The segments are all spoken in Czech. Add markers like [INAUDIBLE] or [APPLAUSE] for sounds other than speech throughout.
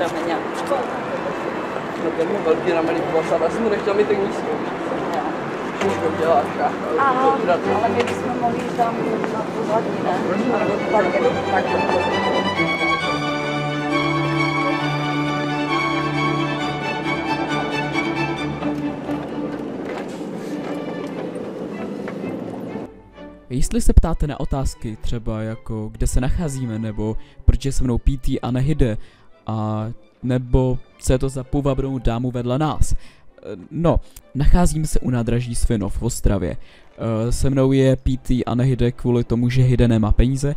Rameňáčko. No ten má velký rameny posad, já jsem to nechtěl mít tak nízko. Už to děláš, já. Aha, ale my bychom mohli jít tam na tu hladní, ne? Nebo tady, tak. Jestli se ptáte na otázky, třeba jako kde se nacházíme, nebo proč je se mnou PT a nehyde, a nebo co je to za půvabnou dámu vedle nás. Eh, No, nacházíme se u nádraží Svinov v Ostravě. Eh, Se mnou je PT a nehyde kvůli tomu, že hyde nemá peníze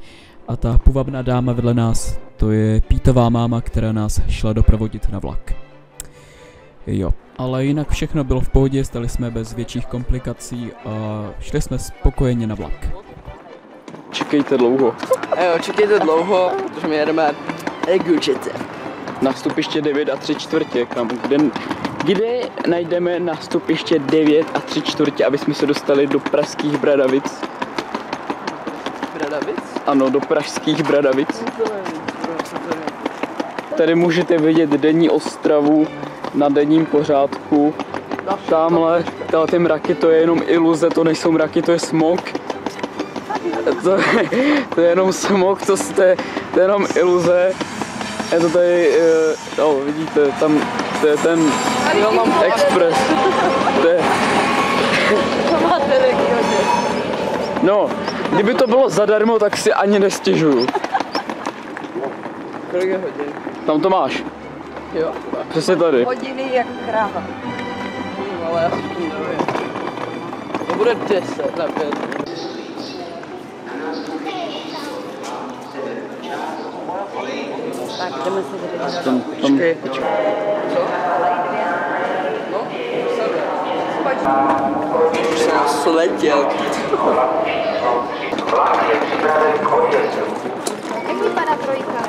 a ta půvabná dáma vedle nás, to je Pítová máma, která nás šla doprovodit na vlak. Jo, ale jinak všechno bylo v pohodě, stali jsme bez větších komplikací a šli jsme spokojeně na vlak. Čekejte dlouho. Jo, čekejte dlouho, protože my jedeme Egučete. Nastupiště 9 a 3 čtvrtě, kam, kde, kde najdeme nastupiště 9 a 3 čtvrtě, aby jsme se dostali do pražských Bradavic? Bradavic? Ano, do pražských Bradavic. Tady můžete vidět denní Ostravu na denním pořádku. Tamhle, tyhle ty mraky, to je jenom iluze, to nejsou mraky, to je smog. To, to je jenom smog, to, jste, to je jenom iluze. Je to tady, eh, no vidíte, tam, to je ten Jo, mám Express. To je, To máte regioně. no, kdyby to bylo zadarmo, tak si ani nestěžuju. Kolik je hodin? Tam to máš, Jo, přesně tady. Hodiny jak kráva. Hm, ale já si to nevím. To bude 10 na 5. Tak jdeme. Tam, tam, Počkej. Co? No. Už jsem sletěl. Jak vypadá trojka?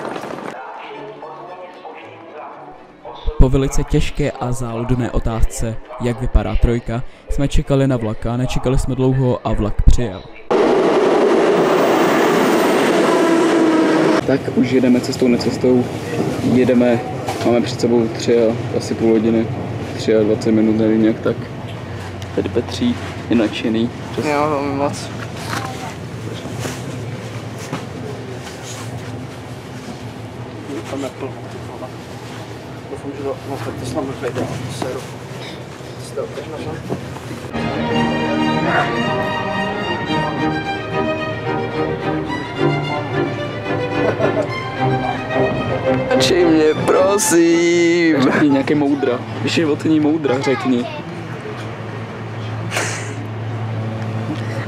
Po velice těžké a záludné otázce, jak vypadá trojka, jsme čekali na vlak a nečekali jsme dlouho a vlak přijel. Tak už jedeme cestou, necestou. Jedeme, máme před sebou tři a asi půl hodiny, tři a 20 minut, nevím jak tak. Tady Petří je nadšený. Přes... Jo, velmi moc. Tam Apple. Doufám, že to, no tak to snad už vejde, to seru. To si to na Načej mě, prosím. Řekni nějaké moudra. Životní moudra řekni.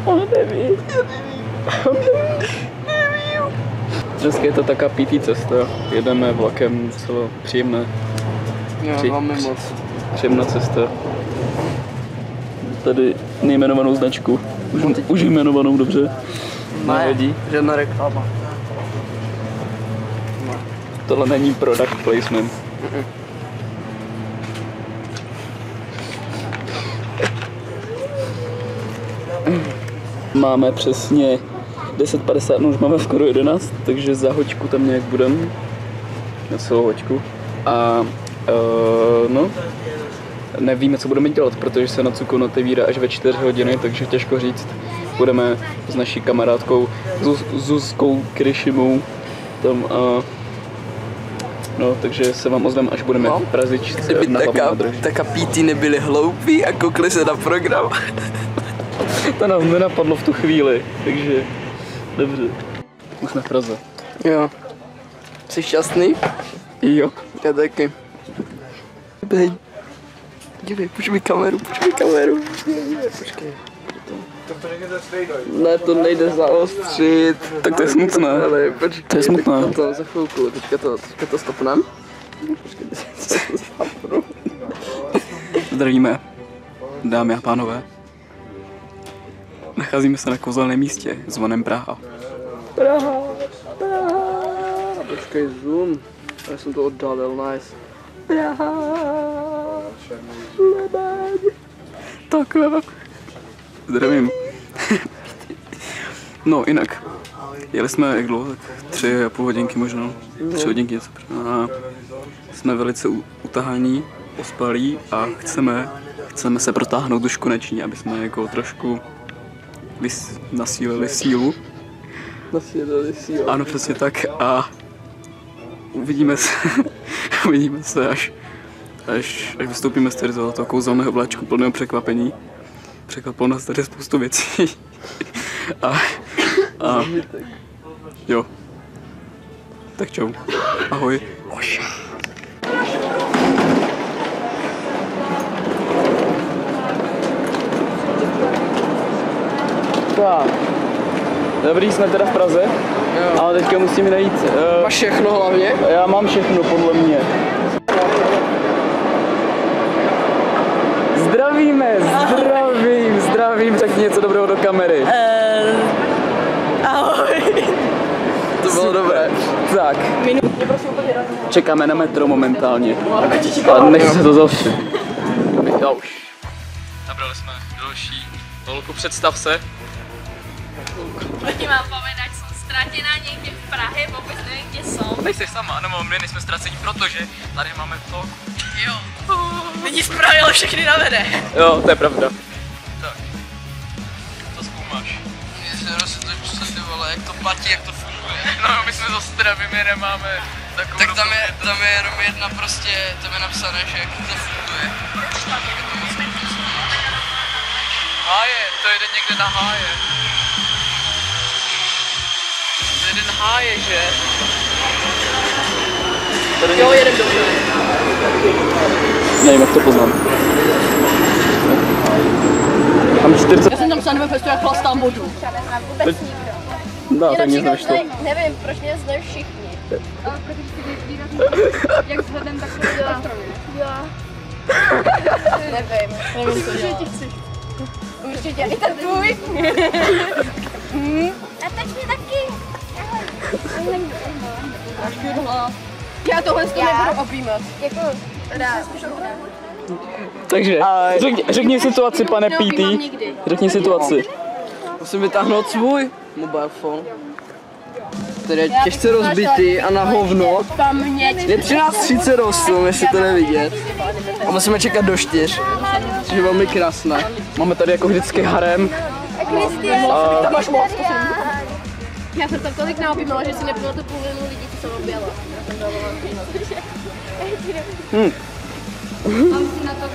On neví. Dneska je to taká pítý cesta. Jedeme vlakem, docela příjemné, Jo, velmi moc. příjemná cesta. Tady nejmenovanou značku. Už, už jmenovanou dobře. Nevadí. žádná reklama. Tohle není product placement. Máme přesně 10.50, no už máme skoro 11, takže za hoďku tam nějak budem. Na celou hoďku. A uh, no, nevíme, co budeme dělat, protože se na Cukon otevírá až ve 4 hodiny, takže těžko říct. Budeme s naší kamarádkou Zuz, Zuzkou Kryšimou tam a No, takže se vám ozvem, až budeme No. v Prazičce Kdyby na taká, taká PT nebyli hloupí a koukli se na program. [LAUGHS] To nás nenapadlo v tu chvíli, takže dobře. Už jsme v Praze. Jo. Jsi šťastný? Jo. Já taky. Dívej, puš mi kameru, puš mi kameru. Počkej. Ne, to nejde zaostřit. Tak to je smutné. Ale počkej, To je smutné. teďka To za chvilku, teďka to, teďka to stopnem. Počkej, to. Zdravíme, dámy a pánové. Nacházíme se na kouzelném místě, zvaném Praha. Praha, Praha. Počkej, zoom. Já jsem to oddalil, nice. Praha. Lebeň. Tak. Zdravím. No, jinak. Jeli jsme jak dlouho, tak tři a půl hodinky možná, tři hodinky něco. A jsme velice u- utahaní, ospalí a chceme, chceme se protáhnout už konečně, aby jsme jako trošku vys, nasílili sílu. Nasílili sílu. Ano, přesně tak a uvidíme se, [LAUGHS] uvidíme se až, až, až vystoupíme z toho kouzelného vláčku plného překvapení. Překvapilo nás tady spoustu věcí. [LAUGHS] a, a jo. Tak čau. Ahoj. Tak. Dobrý, jsme teda v Praze, Jo. ale teďka musíme najít... Uh, Máš všechno hlavně? já mám všechno, podle mě. Zdravíme, zdravím, zdravím, řekni něco dobrého do kamery. To bylo dobré. Tak. Čekáme na metro momentálně. A nech se to zavřít. Já už. Nabrali jsme další holku, představ se. Ti mám povedať, som stratená niekde v Prahe, vôbec neviem, kde som. Nejsi sama, no my nejsme ztracení, protože tady máme to. Jo. Není z Prahy, ale všechny navede. Jo, to je pravda. Rozhodli, co ty vole, jak to platí, jak to funguje. [LAUGHS] No, my jsme z Ostravy, my nemáme takovou Tak tam je, tam je jenom jedna prostě, tam je napsané, že jak to funguje. Háje, to jde někde na háje. To jde na háje, že? Jo, jedem dobře. Nevím, jak to poznám. Mám 40... Já jsem tam sám festu, jak chlastám vodu. Neznám vůbec nikdo. No, tak nic nevyšlo. Nevím, proč mě znají všichni. Jak vzhledem, tak to dělá. Nevím. Nevím, co dělá. Určitě i ten tvůj. A tak mě taky. Já tohle s Já? nebudu objímat. Jako, rád. Takže, řekni, řekni situaci, pane PT. nikdy. Řekni situaci. Musím vytáhnout svůj mobile phone. Který je těžce rozbitý a na hovno. Je 13.38, jestli to nevidět. A musíme čekat do 4. Což je velmi krásné. Máme tady jako vždycky harem. Tam máš moc, to jsem. Já jsem tam tolik naobjímala, že si nepamatuju polovinu lidí, co jsem objela. Já jsem dala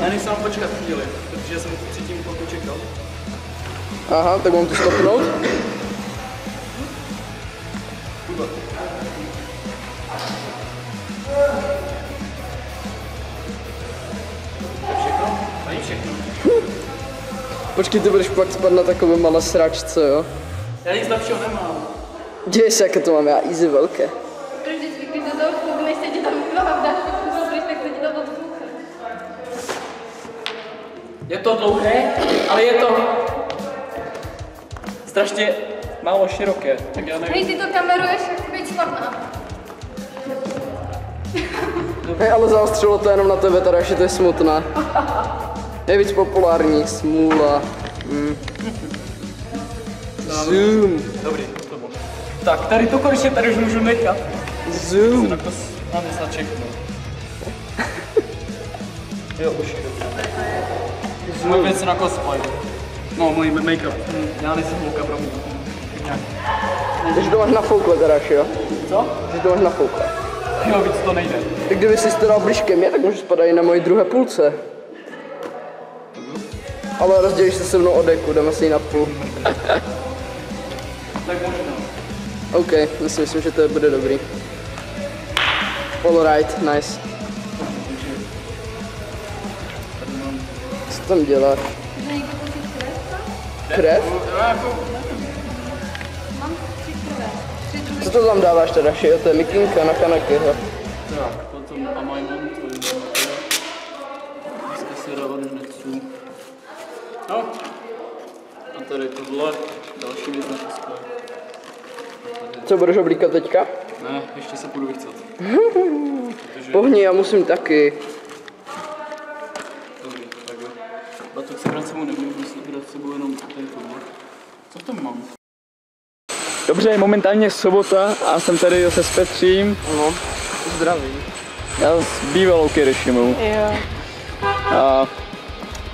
Já nejsem počkat chvíli, protože jsem předtím chvilku čekal. Aha, tak mám to stopnout. Počkej, ty budeš pak spát na takové malé sračce, jo? Já nic lepšího nemám. Děj se, jaké to mám já, easy velké. Každý zvyklý do toho fuk, než se tak se ti to. Je to dlouhé, ale je to strašně málo široké, tak já nevím. Hej, ty to kameruješ, jak být špatná. Hej, ale zaostřilo to jenom na tebe, teda, že to je smutná. Nejvíc populární, smůla. Mm. Zoom, Dobrý, to bylo. Tak, tady to konečně tady už můžu nechat. zoom. Máme snad všechno. [LAUGHS] jo, už je dobrý. Moje věci na cosplay. No, můj make-up. Hm, Já nejsem holka pro mě. Takže to máš nafoukle teda, že jo? Co? Že to máš nafoukle. Jo, víc to nejde. Tak kdyby jsi to dal blíž ke mně, tak můžeš spadat i na mojí druhé půlce. Ale rozdělíš se se mnou o deku, dáme si ji na půl. Tak možná. OK, si myslím, že to bude dobrý. Alright, nice. Co tam děláš? Krev? Co to tam dáváš teda, jo? To je mikinka na kanaky? Tak, potom Amaimon, to je Dneska nechci. No. A tady tohle, další věc na cosplay. Co budeš oblíkat teďka? Ne, ještě se půjdu vychcat. [LAUGHS] Pohni, já musím taky. Dobrý, tak jo. Batok si brát sebou nebudu, budu si brát sebou jenom. Co v tom mám? Dobře, je momentálně sobota a jsem tady zase s Petřím. No, zdravím. Já s bývalou Kirišimovou. Jo. A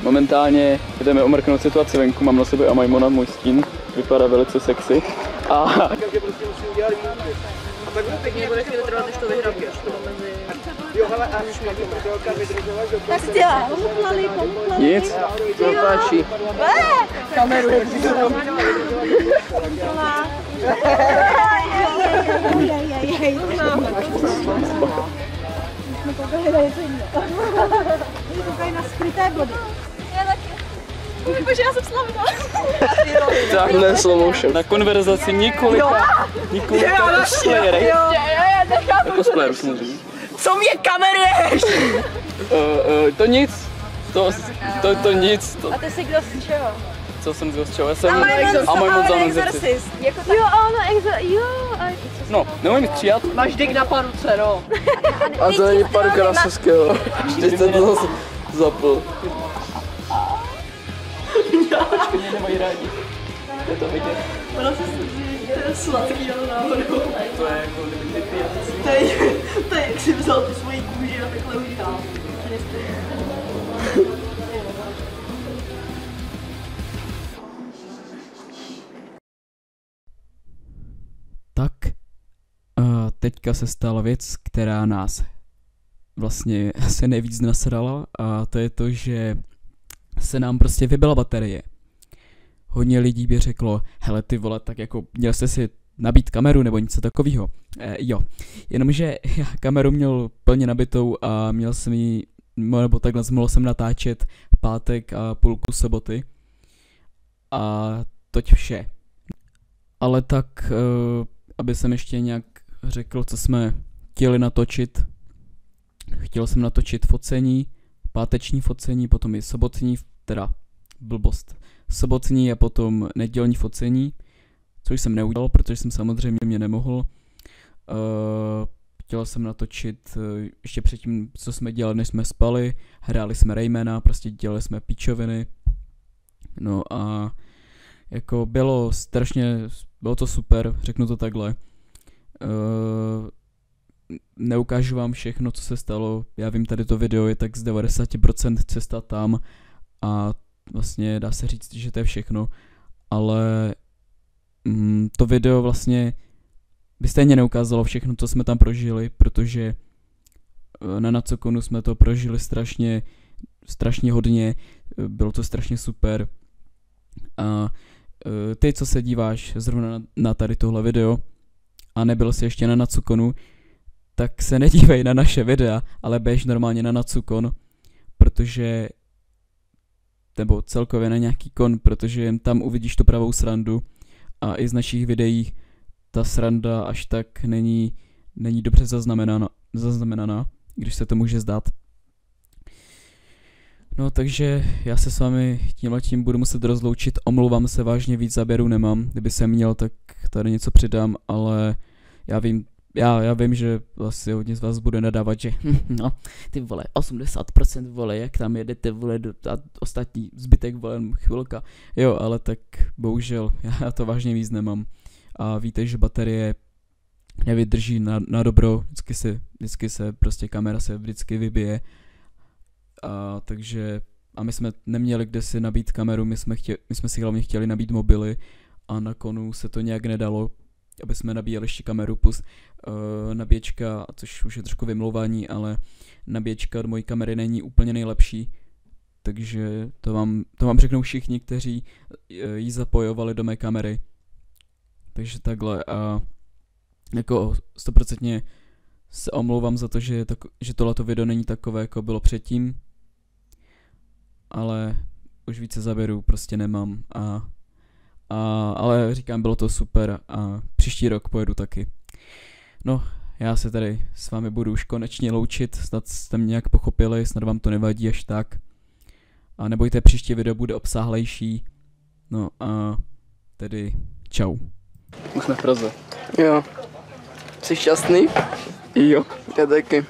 momentálně jdeme omrknout situaci venku, mám na sebe a Majmona, můj stín, vypadá velice sexy. A Takže prostě musím udělat může. A tak Pěkně bude chvíli trvat, než to to mezi... Jo, hele, a špatně modelka vydržela, že Tak si dělá. Pomplali, pomplali. nic, to tlačí. Kameru. Koukají [LAUGHS] na skryté body. Bože, já jsem slavná. [LAUGHS] Takhle slow motion. na konverzaci několika. Jo, nechápu. Jako cosplayer. Co mě kameruješ? Uh, [LAUGHS] uh, to nic, to, to, to nic, to, A ty jsi kdo z čeho? co jsem z čeho, já jsem A můj moc exorcist. Jako tak... Jo, ano, exo, jo. A No, nemůžu nic přijat, Máš dyk na pár ruce, no. [LAUGHS] A to není pár Krasovského. Teď jste to zase zapl. mě nemají rádi. Je to vidět. Sladký, ale náhodou. To je jako kdyby ty. To je, to je, jak jsi vzal tu svoji kůži a takhle udělal. Tak, a teďka se stala věc, která nás vlastně [LAUGHS] se nejvíc nasrala a to je to, že se nám prostě vybila baterie. Hodně lidí by řeklo, hele ty vole, tak jako měl jste si nabít kameru nebo něco takového. E, jo, jenomže [LAUGHS] já kameru měl plně nabitou a měl jsem ji, nebo takhle mohl jsem natáčet pátek a půlku soboty. A toť vše. Ale tak, uh, aby jsem ještě nějak řekl, co jsme chtěli natočit. Chtěl jsem natočit focení, páteční focení, potom i sobotní, teda blbost, sobotní a potom nedělní focení, což jsem neudělal, protože jsem samozřejmě mě nemohl. Uh, chtěl jsem natočit uh, ještě předtím, co jsme dělali, než jsme spali, hráli jsme Raymana, prostě dělali jsme píčoviny. No a jako bylo strašně, bylo to super, řeknu to takhle. Uh, neukážu vám všechno, co se stalo, já vím, tady to video je tak z 90% cesta tam a vlastně dá se říct, že to je všechno, ale mm, to video vlastně by stejně neukázalo všechno, co jsme tam prožili, protože eh, na Nacokonu jsme to prožili strašně, strašně hodně, eh, bylo to strašně super. A eh, ty, co se díváš zrovna na, tady tohle video a nebyl jsi ještě na Nacukonu, tak se nedívej na naše videa, ale běž normálně na Nacukon, protože nebo celkově na nějaký kon, protože jen tam uvidíš tu pravou srandu a i z našich videí ta sranda až tak není, není dobře zaznamenána, zaznamenaná, když se to může zdát. No takže já se s vámi tímhle tím budu muset rozloučit, omlouvám se, vážně víc záběrů nemám, kdyby jsem měl, tak tady něco přidám, ale já vím, já, já vím, že asi hodně z vás bude nadávat, že [LAUGHS] no, ty vole, 80% vole, jak tam jedete vole do, a ostatní zbytek vole chvilka. Jo, ale tak bohužel, [LAUGHS] já to vážně víc nemám. A víte, že baterie nevydrží na, na dobro, vždycky se, vždycky se, prostě kamera se vždycky vybije. A takže, a my jsme neměli kde si nabít kameru, my jsme, chtěli, my jsme si hlavně chtěli nabít mobily a na konu se to nějak nedalo, aby jsme nabíjeli ještě kameru plus uh, nabíječka, což už je trošku vymlouvání, ale nabíječka od mojí kamery není úplně nejlepší, takže to vám, to vám řeknou všichni, kteří uh, ji zapojovali do mé kamery. Takže takhle a jako stoprocentně se omlouvám za to, že, tak, že tohleto video není takové, jako bylo předtím, ale už více záběrů prostě nemám a a, ale říkám, bylo to super a příští rok pojedu taky. No, já se tady s vámi budu už konečně loučit, snad jste mě nějak pochopili, snad vám to nevadí až tak. A nebojte, příští video bude obsáhlejší. No a tedy čau. Už jsme v Praze. Jo. Jsi šťastný? Jo. Já taky.